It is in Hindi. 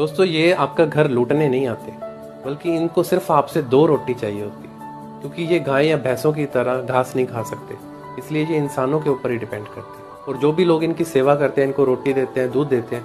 दोस्तों, ये आपका घर लूटने नहीं आते, बल्कि इनको सिर्फ़ आपसे दो रोटी चाहिए होती है क्योंकि ये गाय या भैंसों की तरह घास नहीं खा सकते, इसलिए ये इंसानों के ऊपर ही डिपेंड करते हैं। और जो भी लोग इनकी सेवा करते हैं, इनको रोटी देते हैं, दूध देते हैं